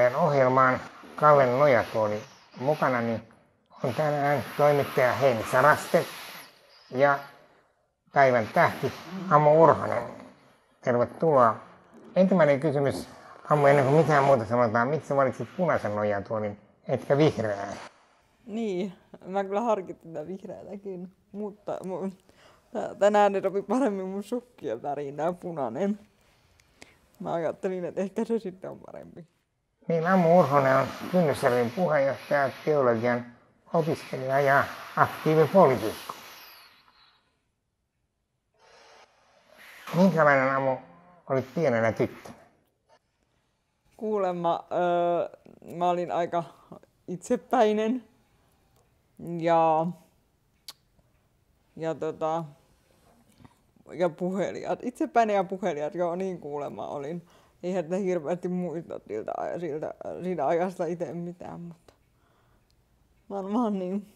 Kynnystvn ohjelmaan. Kalle Nojatuoli mukana, niin on tänään toimittaja Heini Saraste ja päivän tähti Amo Urhonen. Tervetuloa. Ensimmäinen kysymys, Amo, ennen kuin mitään muuta sanotaan, miksi valitsit punaisen nojatuolin, etkä vihreää? Niin, mä kyllä harkitsin tätä vihreätäkin, mutta mun, tänään ne sopi paremmin mun sukkien väriin tää punainen. Mä ajattelin, että ehkä se sitten on parempi. Niin, Ammu Urhonen on Kynnysjärven puheenjohtaja, teologian opiskelija ja aktiivipolitiikko. Minkälainen Ammu olit pienenä tyttö? Kuulemma öö, mä olin aika itsepäinen ja, ja, tota, ja puhelijat. Itsepäinen ja puhelijat, joo niin kuulemma olin. Eihän ne hirveästi muista siltä, siltä, siitä ajasta itse mitään, mutta varmaan niin.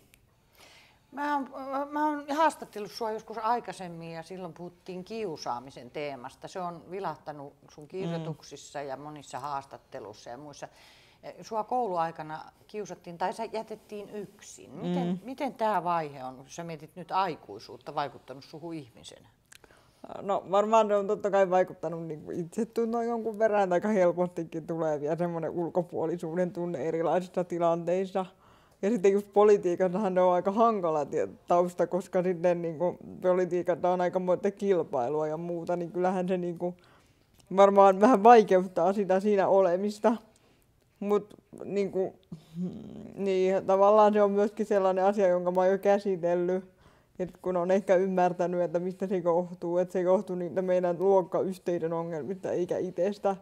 Mä oon, mä oon haastattellut sua joskus aikaisemmin ja silloin puhuttiin kiusaamisen teemasta. Se on vilahtanut sun kirjoituksissa mm. ja monissa haastatteluissa ja muissa. Sua kouluaikana kiusattiin tai sä jätettiin yksin. Miten, mm. miten tämä vaihe on, kun sä mietit nyt aikuisuutta, vaikuttanut suhun ihmisenä? No varmaan ne on totta kai vaikuttanut niin itsetuntoon jonkun verran, aika helpostikin tulee vielä semmoinen ulkopuolisuuden tunne erilaisissa tilanteissa. Ja sitten just politiikassahan ne on aika hankala tausta, koska sitten niin kuin, politiikassa on aika monta kilpailua ja muuta, niin kyllähän se niin kuin, varmaan vähän vaikeuttaa sitä siinä olemista. Mutta niin niin, tavallaan se on myöskin sellainen asia, jonka mä oon jo käsitellyt et kun on ehkä ymmärtänyt, että mistä se johtuu, että se johtuu niitä meidän luokkayhteisön ongelmista eikä itsestä.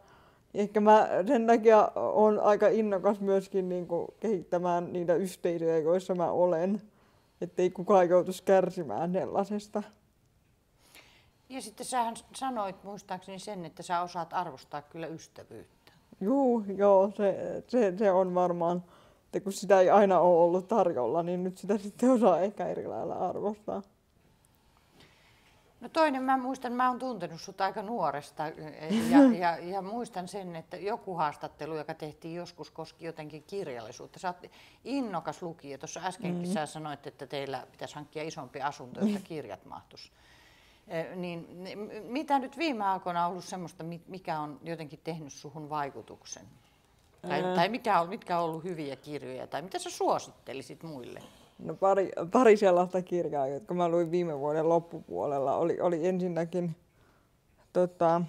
Ehkä mä sen takia on aika innokas myöskin niin kuin kehittämään niitä yhteisöjä, joissa mä olen, ettei kukaan joutuisi kärsimään sellaisesta. Ja sitten sähän sanoit muistaakseni sen, että sä osaat arvostaa kyllä ystävyyttä. Juu, joo, se, se, se on varmaan että kun sitä ei aina ole ollut tarjolla, niin nyt sitä sitten osaa ehkä eri lailla arvostaa. No toinen, mä muistan, mä oon tuntenut sut aika nuoresta ja, ja, ja muistan sen, että joku haastattelu, joka tehtiin joskus, koski jotenkin kirjallisuutta. Sä oot innokas lukija. Tuossa äskenkin mm-hmm. sä sanoit, että teillä pitäisi hankkia isompi asunto, jotta kirjat mahtuisi. Niin, mitä nyt viime aikoina on ollut semmoista, mikä on jotenkin tehnyt suhun vaikutuksen? Tai, tai mikä on, mitkä on ollut hyviä kirjoja, tai mitä sä suosittelisit muille? No pari, pari sellaista kirjaa, jotka mä luin viime vuoden loppupuolella. Oli, oli ensinnäkin tota,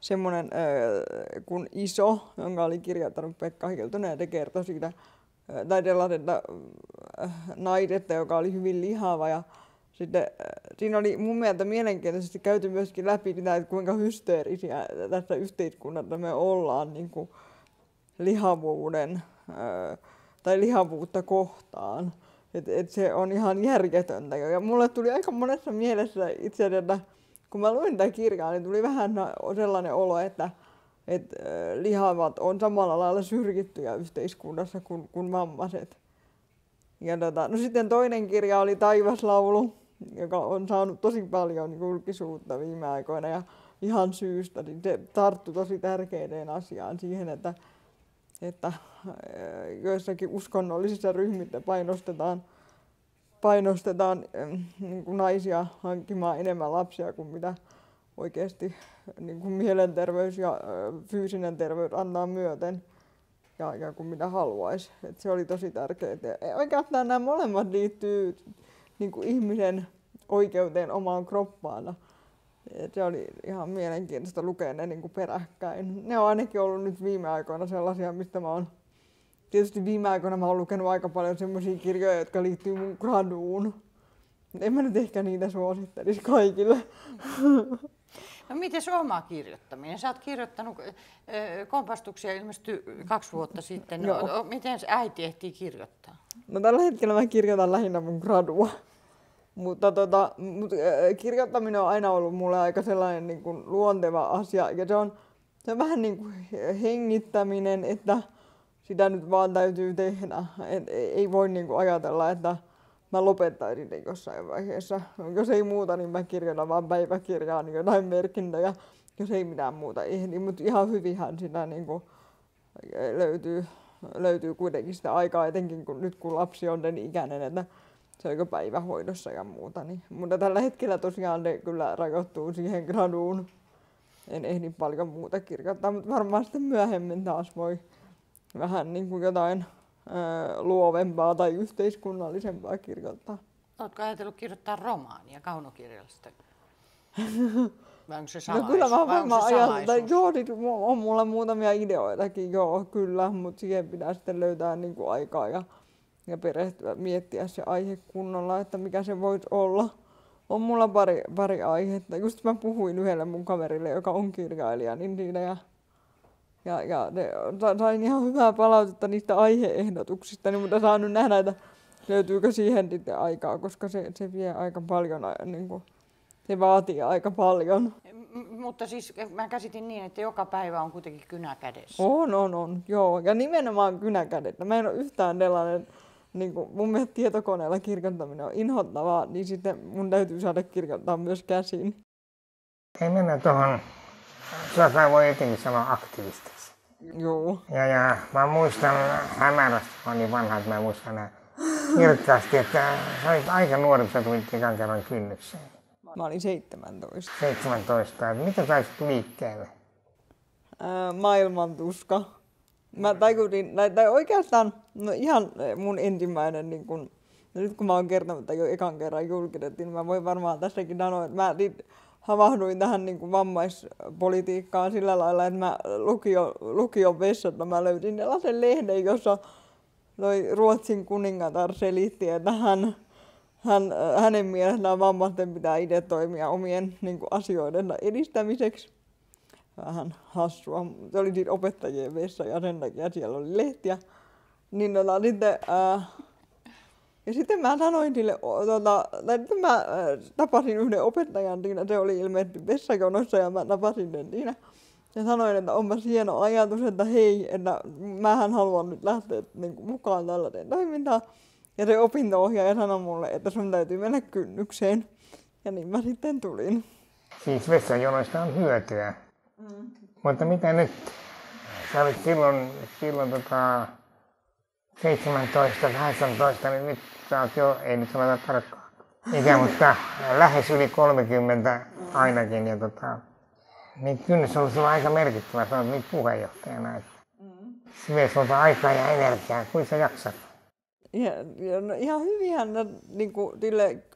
semmoinen äh, kuin Iso, jonka oli kirjoittanut Pekka Hiltonen, ja se kertoi siitä, tai sellaisesta äh, naisesta, joka oli hyvin lihava, ja sitten siinä oli mun mielestä mielenkiintoisesti käyty myöskin läpi sitä, että kuinka hysteerisiä tässä yhteiskunnassa me ollaan, niin kuin, lihavuuden tai lihavuutta kohtaan. Et, et se on ihan järjetöntä. Ja mulle tuli aika monessa mielessä itse asiassa, kun mä luin tätä kirjaa, niin tuli vähän sellainen olo, että et, lihavat on samalla lailla syrjittyjä yhteiskunnassa kuin, kuin vammaiset. Ja tota, no sitten toinen kirja oli Taivaslaulu, joka on saanut tosi paljon julkisuutta viime aikoina ja ihan syystä. Niin se tarttui tosi tärkeään asiaan siihen, että että äh, joissakin uskonnollisissa ryhmissä painostetaan, painostetaan ähm, niin kuin naisia hankkimaan enemmän lapsia kuin mitä oikeasti niin kuin mielenterveys ja äh, fyysinen terveys antaa myöten ja, ja kuin mitä haluaisi. Et se oli tosi tärkeää. Ja oikeastaan nämä molemmat liittyy niin kuin ihmisen oikeuteen omaan kroppaan. Et se oli ihan mielenkiintoista lukea ne niin kuin peräkkäin. Ne on ainakin ollut nyt viime aikoina sellaisia, mistä mä oon... Tietysti viime aikoina mä oon lukenut aika paljon sellaisia kirjoja, jotka liittyy mun graduun. En mä nyt ehkä niitä suosittelisi kaikille. No miten se oma kirjoittaminen? Sä oot kirjoittanut, kompastuksia ilmestyi kaksi vuotta sitten. No, miten äiti ehtii kirjoittaa? No tällä hetkellä mä kirjoitan lähinnä mun gradua. Mutta tota, mut, kirjoittaminen on aina ollut mulle aika sellainen niin kuin luonteva asia. Ja se on, se on vähän niin kuin hengittäminen, että sitä nyt vaan täytyy tehdä. Et ei voi niin kuin ajatella, että mä lopettaisin ne jossain vaiheessa. Jos ei muuta, niin mä kirjoitan vaan päiväkirjaan niin jotain merkintöjä. jos ei mitään muuta ehdi, mutta ihan hyvinhän sitä niin kuin löytyy, löytyy kuitenkin sitä aikaa, etenkin kun, nyt kun lapsi on niin ikäinen, että se on päivähoidossa ja muuta. Niin. Mutta tällä hetkellä tosiaan ne kyllä rajoittuu siihen graduun. En ehdi paljon muuta kirjoittaa, mutta varmaan sitten myöhemmin taas voi vähän niin kuin jotain ää, luovempaa tai yhteiskunnallisempaa kirjoittaa. Oletko ajatellut kirjoittaa romaania, kaunokirjallista? Vai onko se salais? No kyllä mä varmaan ajattelin, joo, niin on mulla muutamia ideoitakin, joo, kyllä, mutta siihen pitää sitten löytää niin kuin aikaa ja, ja perehtyä, miettiä se aihe kunnolla, että mikä se voisi olla. On mulla pari, pari aihetta. Just mä puhuin yhdelle mun kaverille, joka on kirjailija, niin siinä ja, ja, ja ne, sain ihan hyvää palautetta niistä aiheehdotuksista, niin mutta saan nyt nähdä, että löytyykö siihen sitten aikaa, koska se, se vie aika paljon niin kuin, se vaatii aika paljon. M- mutta siis mä käsitin niin, että joka päivä on kuitenkin kynä kädessä. On, on, on, joo. Ja nimenomaan kynä kädessä. Mä en ole yhtään sellainen, niin kuin mun mielestä tietokoneella kirjoittaminen on inhottavaa, niin sitten mun täytyy saada kirjoittaa myös käsin. Ei mennä tuohon, sä voi etenkin sanoa aktivistiksi. Joo. Ja, ja mä muistan hämärästi, mä niin vanha, että mä muistan enää kirkkaasti, että sä olit aika nuori, kun sä tulit ekan kerran kynnykseen. Mä olin 17. 17. Mitä saisit liikkeelle? Ää, maailmantuska. Mä tajutin, tai, oikeastaan no ihan mun ensimmäinen, niin kun, no nyt kun mä oon kertonut, että jo ekan kerran julkistettiin, niin mä voin varmaan tässäkin sanoa, että mä niin havahduin tähän niin kuin vammaispolitiikkaan sillä lailla, että mä lukio, lukion vessasta mä löytin sellaisen lehden, jossa noi Ruotsin kuningatar selitti, että hän hän, äh, hänen mielestään vammaisten pitää itse toimia omien niin kuin, asioiden edistämiseksi. Vähän hassua. Se oli siis opettajien vessa ja sen takia siellä oli lehtiä. Niin tota, sitten, ää, äh, ja sitten mä sanoin sille, tota, tai sitten mä ää, äh, tapasin yhden opettajan siinä, se oli ilmeisesti vessajonossa ja mä tapasin sen siinä. Ja sanoin, että onpa hieno ajatus, että hei, että mähän haluan nyt lähteä niin kuin, mukaan tällaiseen toimintaan. Ja se opinto-ohjaaja sanoi mulle, että sun täytyy mennä kynnykseen. Ja niin mä sitten tulin. Siis vessajonoista on hyötyä. Mm. Mutta mitä nyt? Sä olit silloin, silloin tota 17, 18, niin nyt sä oot jo, ei nyt sanota tarkkaan ikä, mutta lähes yli 30 ainakin. Ja tota, niin kynnys on sulla aika merkittävä, sä oot nyt puheenjohtajana. Että mm. Se vie aikaa ja energiaa, kuinka sä jaksat? Ja, ja no ihan hyvinhän niin kuin,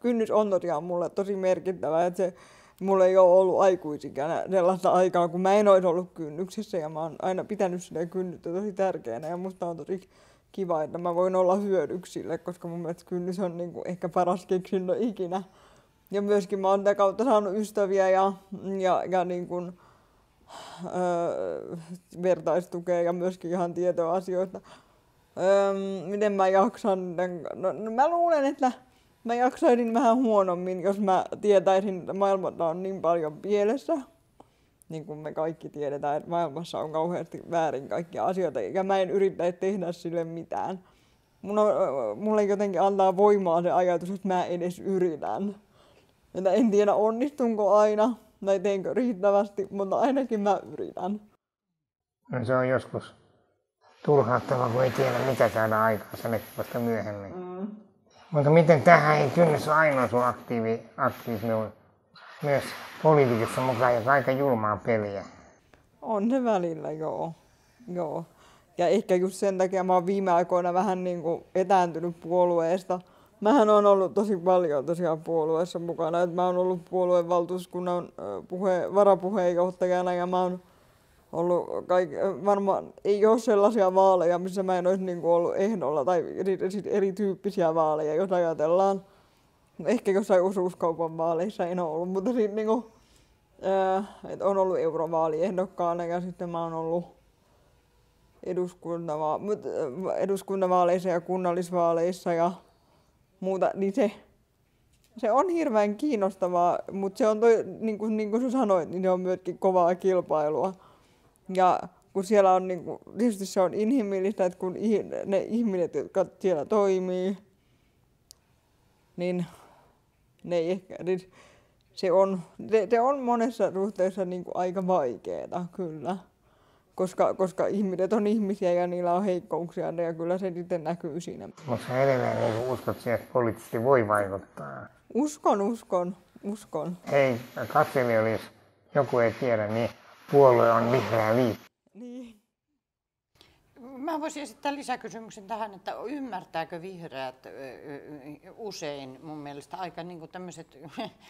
kynnys on tosiaan mulle tosi merkittävä, että se, mulla ei ole ollut aikuisikään sellaista aikaa, kun mä en olisi ollut kynnyksessä ja mä oon aina pitänyt sitä kynnystä tosi tärkeänä ja musta on tosi kiva, että mä voin olla hyödyksille, koska mun mielestä kynnys on niin kuin, ehkä paras keksinnö ikinä. Ja myöskin mä oon tätä kautta saanut ystäviä ja, ja, ja niin kuin, öö, vertaistukea ja myöskin ihan tietoa asioista. Öm, miten mä jaksan? No, no mä luulen, että mä jaksaisin vähän huonommin, jos mä tietäisin, että maailmassa on niin paljon pielessä. Niin kuin me kaikki tiedetään, että maailmassa on kauheasti väärin kaikkia asioita, eikä mä en yrittäisi tehdä sille mitään. Mun on, mulle jotenkin antaa voimaa se ajatus, että mä edes yritän. Että en tiedä onnistunko aina tai teenkö riittävästi, mutta ainakin mä yritän. No se on joskus turhauttava, kun ei tiedä mitä saada aikaa, sen vasta myöhemmin. Mm. Mutta miten tähän ei kynnys ainoa sun aktiivi, aktiivismi on myös politiikassa mukaan, joka aika julmaa peliä. On se välillä, joo. joo. Ja ehkä just sen takia mä oon viime aikoina vähän niin kuin etääntynyt puolueesta. Mähän on ollut tosi paljon tosiaan puolueessa mukana. Et mä oon ollut puolueen valtuuskunnan puhe, varapuheenjohtajana ja mä oon ollut kaik, varmaan ei ole sellaisia vaaleja, missä mä en olisi niin kuin ollut ehdolla, tai eri, erityyppisiä vaaleja, jos ajatellaan. Ehkä jossain osuuskaupan vaaleissa en ole ollut, mutta sitten niin kuin, että on ollut eurovaaliehdokkaana ja sitten mä oon ollut eduskuntava- eduskuntavaaleissa ja kunnallisvaaleissa ja muuta, niin se, se on hirveän kiinnostavaa, mutta se on toi, niin kuin, niin kuin sä sanoit, niin se on myöskin kovaa kilpailua. Ja kun siellä on, niin kuin, tietysti se on inhimillistä, että kun ne ihmiset, jotka siellä toimii, niin ne ei ehkä, niin se on, se, se on monessa suhteessa niin kuin aika vaikeaa, kyllä. Koska, koska ihmiset on ihmisiä ja niillä on heikkouksia ja kyllä se sitten näkyy siinä. Mutta edelleen niin uskot siihen, että poliittisesti voi vaikuttaa. Uskon, uskon, uskon. Hei, katselijoille, jos joku ei tiedä, niin puolue on vihreä liitto. Niin. Mä voisin esittää lisäkysymyksen tähän, että ymmärtääkö vihreät usein mun mielestä aika niin tämmöiset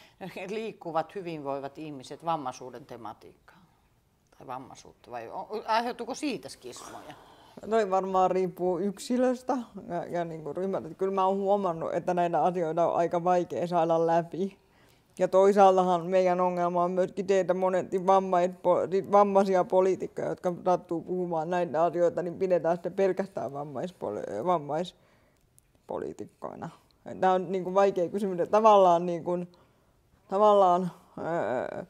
liikkuvat, hyvinvoivat ihmiset vammaisuuden tematiikkaa tai vammaisuutta vai aiheutuuko siitä skismoja? Toi varmaan riippuu yksilöstä ja, ja niin kuin ryhmältä. Kyllä mä oon huomannut, että näitä asioita on aika vaikea saada läpi. Ja toisaaltahan meidän ongelma on myöskin se, että monet vammais, vammaisia poliitikkoja, jotka sattuu puhumaan näitä asioita, niin pidetään sitten pelkästään vammaispoli- vammaispoliitikkoina. Tämä on niin kuin vaikea kysymys. Tavallaan, niin kuin, tavallaan ää,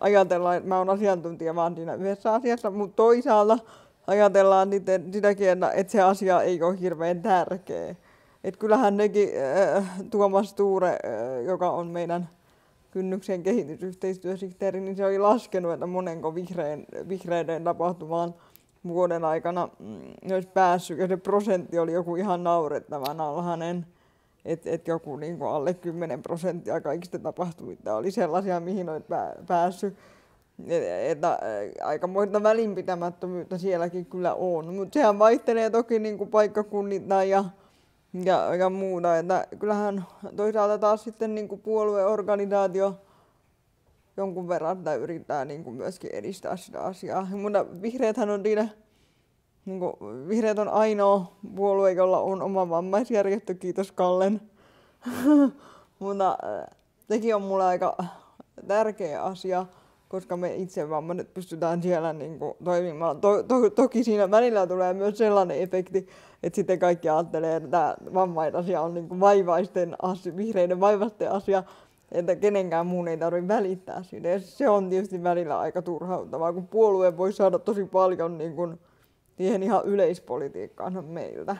ajatellaan, että mä oon asiantuntija vaan siinä yhdessä asiassa, mutta toisaalta ajatellaan sitäkin, että se asia ei ole hirveän tärkeä. Et kyllähän nekin äh, Tuomas Tuure, äh, joka on meidän kynnyksen kehitysyhteistyösihteeri, niin se oli laskenut, että monenko vihreän, vihreiden tapahtumaan vuoden aikana mm, olisi päässyt, ja se prosentti oli joku ihan naurettavan alhainen, että et joku niin kuin alle 10 prosenttia kaikista tapahtumista oli sellaisia, mihin olet pää, päässyt. Et- Että aikamoista välinpitämättömyyttä sielläkin kyllä on, mutta sehän vaihtelee toki niin kuin paikkakunnittain ja, ja, ja muuta. Että kyllähän toisaalta taas sitten niin kuin puolueorganisaatio jonkun verran sitä yrittää niin kuin myöskin edistää sitä asiaa. Mutta vihreäthän on siinä, niin kuin, vihreät on ainoa puolue, jolla on oma vammaisjärjestö, kiitos Kallen. Mutta äh, sekin on mulle aika tärkeä asia, koska me itse vammaiset pystytään siellä niin kuin, toimimaan. To, to, toki siinä välillä tulee myös sellainen efekti, että sitten kaikki ajattelee, että tämä vammaisasia on niin kuin vaivaisten asia, vihreiden vaivaisten asia, että kenenkään muun ei tarvitse välittää siitä. Ja se on tietysti välillä aika turhauttavaa, kun puolue voi saada tosi paljon niin kuin, siihen ihan yleispolitiikkaan meiltä.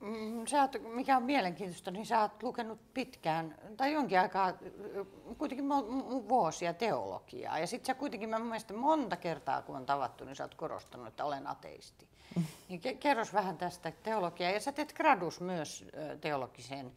Mm, Sä oot, mikä on mielenkiintoista, niin sä oot lukenut pitkään, tai jonkin aikaa, kuitenkin vuosia teologiaa. Ja sit sä kuitenkin, mä mun mielestä monta kertaa kun on tavattu, niin sä oot korostanut, että olen ateisti. Niin ke- kerros vähän tästä teologiaa. Ja sä teet gradus myös teologiseen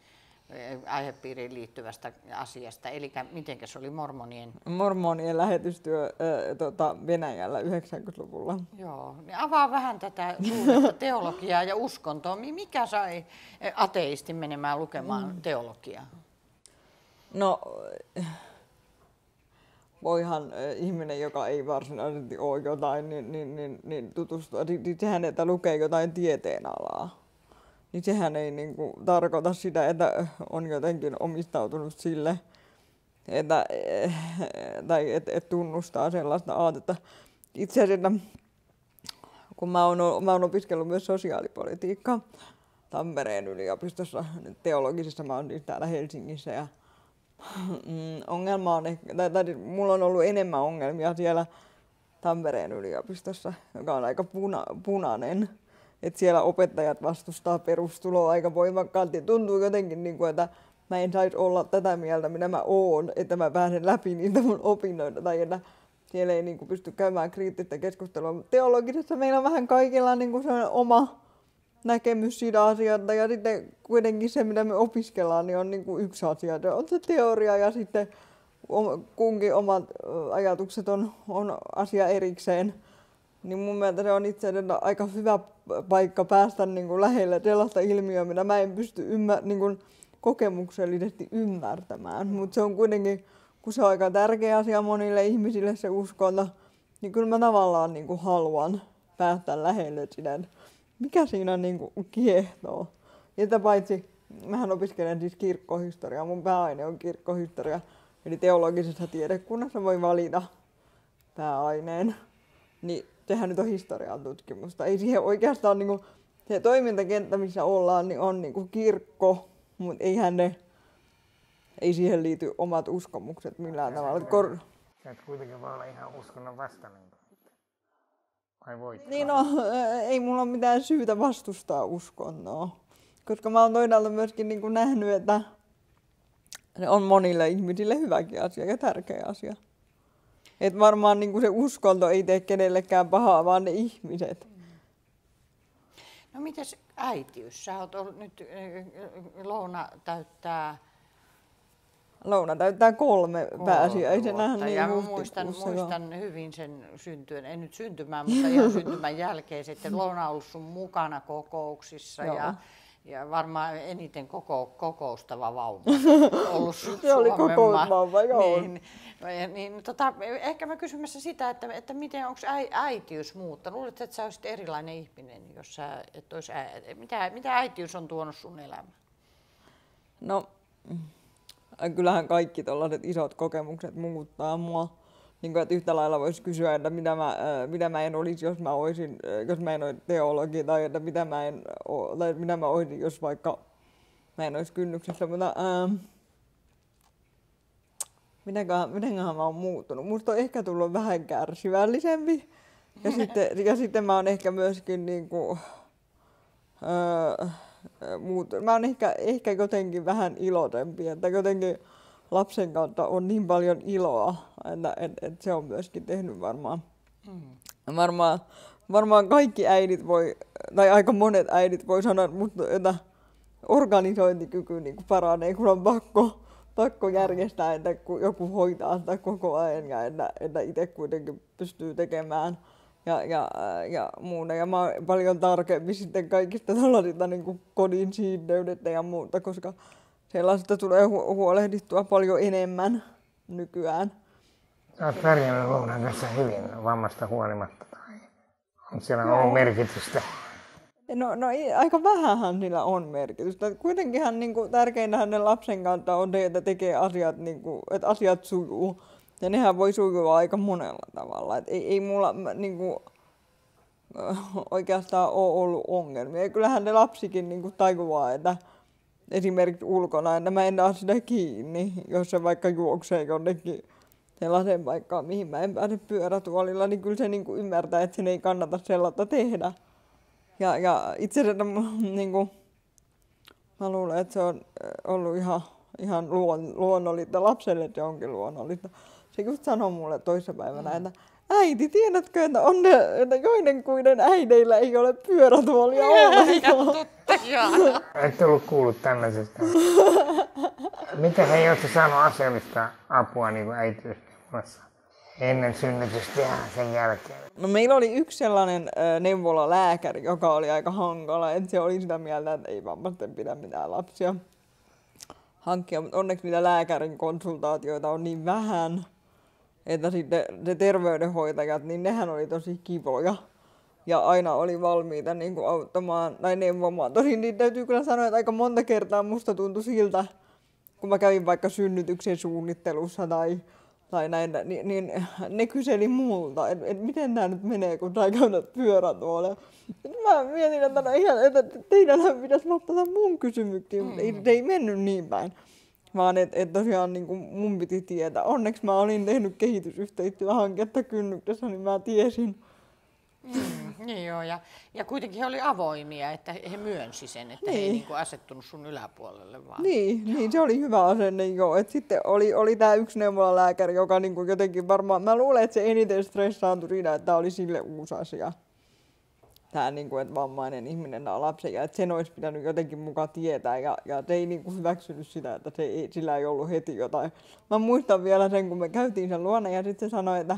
aihepiiriin liittyvästä asiasta, eli miten se oli mormonien Mormonien lähetystyö ää, tota, Venäjällä 90-luvulla. Joo, niin avaa vähän tätä teologiaa ja uskontoa. Mi- Mikä sai eh, ateistin menemään lukemaan mm. teologiaa? No, voihan äh, ihminen, joka ei varsinaisesti ole jotain, niin, niin, niin, niin tutustua, niin, niin sehän, että lukee jotain tieteenalaa, niin sehän ei niin kuin, tarkoita sitä, että on jotenkin omistautunut sille, että, tai että et tunnustaa sellaista aatetta. Itse asiassa, kun mä oon, mä oon opiskellut myös sosiaalipolitiikkaa Tampereen yliopistossa, teologisessa mä oon siis täällä Helsingissä, ja Mm, ongelma on ehkä, tai, tai mulla on ollut enemmän ongelmia siellä Tampereen yliopistossa, joka on aika puna, punainen. Et siellä opettajat vastustaa perustuloa aika voimakkaasti. Tuntuu jotenkin, niin kuin, että mä en saisi olla tätä mieltä, mitä mä oon, että mä pääsen läpi niitä mun opinnoita. Tai että siellä ei niin kuin, pysty käymään kriittistä keskustelua. Teologisessa meillä on vähän kaikilla niin kuin oma näkemys siitä asiasta ja sitten kuitenkin se, mitä me opiskellaan, niin on niin kuin yksi asia. Se on se teoria ja sitten kunkin omat ajatukset on, on asia erikseen. Niin mun mielestä se on itse asiassa aika hyvä paikka päästä niin kuin lähelle sellaista ilmiöä, mitä mä en pysty ymmär- niin kuin kokemuksellisesti ymmärtämään. Mutta se on kuitenkin, kun se on aika tärkeä asia monille ihmisille se uskonto, niin kyllä mä tavallaan niin kuin haluan päästä lähelle sitä, mikä siinä niin kuin kiehtoo. Ja paitsi, mähän opiskelen siis kirkkohistoriaa, mun pääaine on kirkkohistoria, eli teologisessa tiedekunnassa voi valita pääaineen. Niin sehän nyt on historian tutkimusta. Ei siihen oikeastaan niin kuin, se toimintakenttä, missä ollaan, niin on niin kuin kirkko, mutta eihän ne, ei siihen liity omat uskomukset millään tavalla. Kor- Sä et kuitenkin voi olla ihan uskonnon vastainen. Vai voit? Niin no, ei mulla ole mitään syytä vastustaa uskontoa. Koska mä oon toisaalta myöskin niin kuin nähnyt, että Se on monille ihmisille hyväkin asia ja tärkeä asia. Et varmaan niin se uskonto ei tee kenellekään pahaa, vaan ne ihmiset. No mites äitiys? Sä oot ollut nyt, Louna täyttää Louna täyttää kolme, kolme pääsiäisenä. Niin ja muistan, muistan hyvin sen syntyen, en nyt syntymään, mutta ihan syntymän jälkeen sitten Louna on ollut sun mukana kokouksissa Joo. ja, ja varmaan eniten koko, kokoustava vauva ollut Se oli kokousvauva, joo. Niin, niin, tota, ehkä mä kysymässä sitä, että, että miten onko äitiys muuttanut? Luuletko, että sä olisit erilainen ihminen, jos sä et olisi ä, mitä, mitä äitiys on tuonut sun elämään? No, kyllähän kaikki tällaiset isot kokemukset muuttaa mua. Niin kuin, että yhtä lailla voisi kysyä, että mitä mä, äh, mitä mä en olisi, jos mä, olisin, äh, jos mä en olisi teologi, tai että mitä mä, en, o- tai mitä mä olisin, jos vaikka mä en olisi kynnyksessä. Mutta ähm, mitenköhän, mitenköhän mä oon muuttunut? Musta on ehkä tullut vähän kärsivällisempi. Ja sitten, ja sitten mä oon ehkä myöskin niin kuin, öö, muut, mä oon ehkä, ehkä jotenkin vähän iloisempi, että jotenkin lapsen kautta on niin paljon iloa, että et, et se on myöskin tehnyt varmaan. Mm. Varmaan, varmaan kaikki äidit voi, tai aika monet äidit voi sanoa, mutta että organisointikyky niin kuin paranee, kun on pakko, pakko järjestää, että kun joku hoitaa sitä koko ajan ja että, että itse kuitenkin pystyy tekemään ja, ja, ja muuta. Ja mä oon paljon tarkempi sitten kaikista tällaisista niin kodin siideydestä ja muuta, koska sellaista tulee hu- huolehdittua paljon enemmän nykyään. Sä oot pärjännyt Lounan kanssa hyvin vammasta huolimatta. Tai on siellä ollut merkitystä. No, no aika vähähän sillä on merkitystä. Kuitenkinhan niin kuin, tärkeintä hänen lapsen kautta on se, että tekee asiat, niin kuin, että asiat sujuu. Ja nehän voi sujua aika monella tavalla. Et ei, ei mulla niin kuin, oikeastaan ole ollut ongelmia. Ja kyllähän ne lapsikin niin kuin, tajuaa, että esimerkiksi ulkona, että mä en saa sitä kiinni, jos se vaikka juoksee jonnekin sellaiseen paikkaan, mihin mä en pääse pyörätuolilla, niin kyllä se niin kuin ymmärtää, että sen ei kannata sellaista tehdä. Ja, ja itse asiassa niin kuin, mä luulen, että se on äh, ollut ihan, ihan luon, luonnollista. Lapselle se onkin luonnollista. Se just sanoi mulle toissapäivänä, että äiti, tiedätkö, että, on ne, että joidenkuiden äideillä ei ole pyörätuolia ollenkaan. Et ollut kuullut tämmöisestä. Miten he ei ole saanut asiallista apua niin kuin äitiysneuvonnassa ennen synnytystä ja sen jälkeen? No meillä oli yksi sellainen äh, neuvolalääkäri, joka oli aika hankala. Et se oli sitä mieltä, että ei vammaisten pidä mitään lapsia hankkia. Mutta onneksi niitä lääkärin konsultaatioita on niin vähän, että sitten ne terveydenhoitajat, niin nehän oli tosi kivoja. Ja aina oli valmiita niin kuin auttamaan tai neuvomaan. Tosin niin täytyy kyllä sanoa, että aika monta kertaa musta tuntui siltä, kun mä kävin vaikka synnytyksen suunnittelussa tai, tai näin, niin, niin ne kyseli multa, että et miten tämä nyt menee, kun sä käytät pyörätuolia. Mä mietin, että, no ihan, että teidän pitäisi vastata mun kysymyksiin, mutta ei, se ei mennyt niin päin. Vaan että et tosiaan niin kuin mun piti tietää. Onneksi mä olin tehnyt kehitysyhteistyöhanketta kynnyksessä, niin mä tiesin. Mm, niin joo, ja, ja kuitenkin he oli avoimia, että he myönsi sen, että he ei Niin. niin kuin asettunut sun yläpuolelle vaan. Niin, niin, se oli hyvä asenne joo. Et sitten oli, oli tämä yksi neuvolalääkäri, joka niinku jotenkin varmaan, mä luulen, että se eniten stressaantui siinä, että tämä oli sille uusi asia. Tämä, niinku, että vammainen ihminen on lapsen ja että sen olisi pitänyt jotenkin mukaan tietää ja, ja se ei niinku hyväksynyt sitä, että se ei, sillä ei ollut heti jotain. Mä muistan vielä sen, kun me käytiin sen luona ja sitten se sanoi, että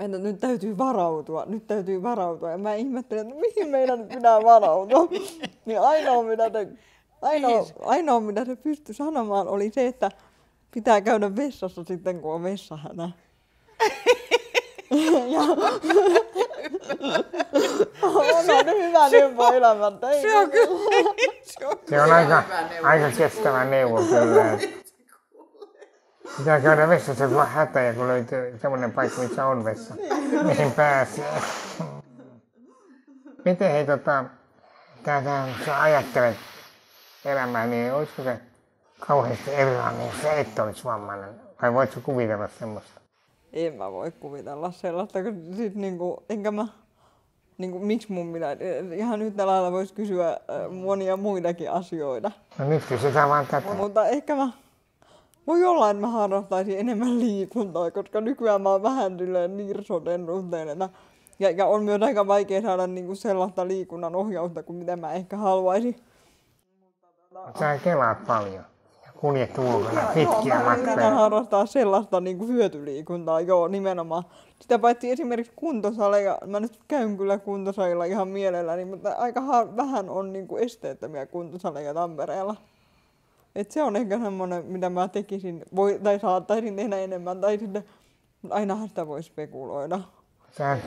että nyt täytyy varautua, nyt täytyy varautua. Ja mä ihmettelin, että mihin meidän nyt pitää varautua. niin ainoa, mitä te, ainoa, ainoa, mitä se pystyi sanomaan, oli se, että pitää käydä vessassa sitten, kun on vessahänä. ja... on ne hyvä neuvo elämältä. Se on kyllä, se on, Se on aika, aika kestävä neuvo kyllä. Pitää käydä vessassa, kun on hätä ja kun löytyy semmoinen paikka, missä on vessa, mihin pääsee. Miten hei tota, tää, sä ajattelet elämää, niin olisiko se kauheasti erilainen, jos sä et olisi vammainen? Vai voit sä kuvitella semmoista? En mä voi kuvitella sellaista, kun sit niinku, enkä mä, niin kuin, miksi mun pitää, ihan yhtä lailla voisi kysyä monia muitakin asioita. No nyt kysytään vaan tätä. Mutta ehkä mä, voi olla, että mä harrastaisin enemmän liikuntaa, koska nykyään mä oon vähän tylleen nirsoten runteen, että ja, ja on myös aika vaikea saada niinku sellaista liikunnan ohjausta kuin mitä mä ehkä haluaisin. Sä kelaat paljon ja kuljet ulkona pitkiä yritän matkoja. harrastaa sellaista niin kuin hyötyliikuntaa, joo nimenomaan. Sitä paitsi esimerkiksi kuntosaleja, mä nyt käyn kyllä kuntosalilla ihan mielelläni, mutta aika har- vähän on niin kuin esteettömiä kuntosaleja Tampereella. Et se on ehkä semmoinen, mitä mä tekisin, voi, tai saattaisin tehdä enemmän, tai sitten ainahan sitä voi spekuloida. Sä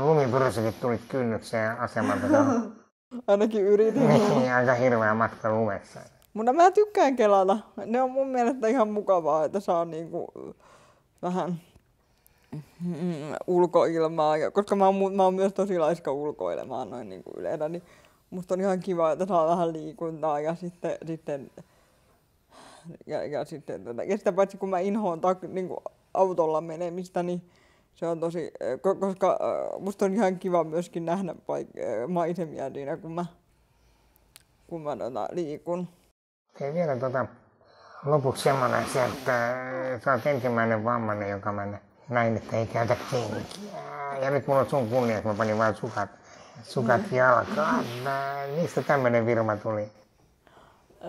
lumipyrsykit tulit kynnykseen asemalta. Ainakin yritin. niin, aika hirveä matka lumessa. Mutta mä tykkään kelata. Ne on mun mielestä ihan mukavaa, että saa niinku vähän mm, ulkoilmaa. Koska mä oon, mä oon myös tosi laiska ulkoilemaan noin niinku yleensä, niin musta on ihan kiva, että saa vähän liikuntaa ja sitten, sitten ja, ja, sitten, tota, ja sitä paitsi kun mä inhoon tak, niin kuin autolla menemistä, niin se on tosi, ko- koska äh, musta on ihan kiva myöskin nähdä paik- äh, maisemia siinä, kun mä, kun mä tota, liikun. Hei vielä tota, lopuksi semmoinen asia, että sä oot ensimmäinen vammainen, joka mä näin, että ei käytä kenkiä. Ja nyt mulla on sun kunnia, että mä panin vaan sukat, sukat jalkaan. Nää, Mistä tämmönen virma tuli?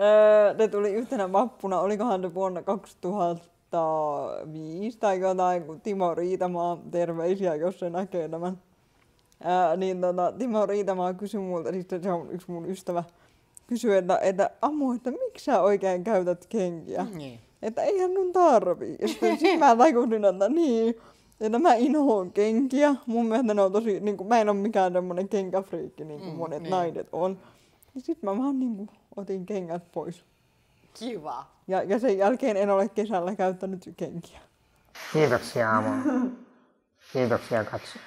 Öö, ne tuli yhtenä vappuna, olikohan ne vuonna 2005 tai jotain, kun Timo Riitamaa, terveisiä jos se näkee tämän. Ää, niin tota, Timo Riitamaa kysyi multa, sitten se on yksi mun ystävä, kysyi, että, että Amu, että miksi sä oikein käytät kenkiä? Niin. Että eihän nun tarvii. Ja sitten sit mä tajusin, että niin, että mä inhoon kenkiä. Mun mielestä ne on tosi, niin kuin, mä en ole mikään tämmönen kenkäfriikki, niin kuin Mm, monet niin. naiset on. Ja sit mä vaan niin kuin, otin kengät pois. Kiva. Ja, ja sen jälkeen en ole kesällä käyttänyt kenkiä. Kiitoksia Amo. Kiitoksia katsoja.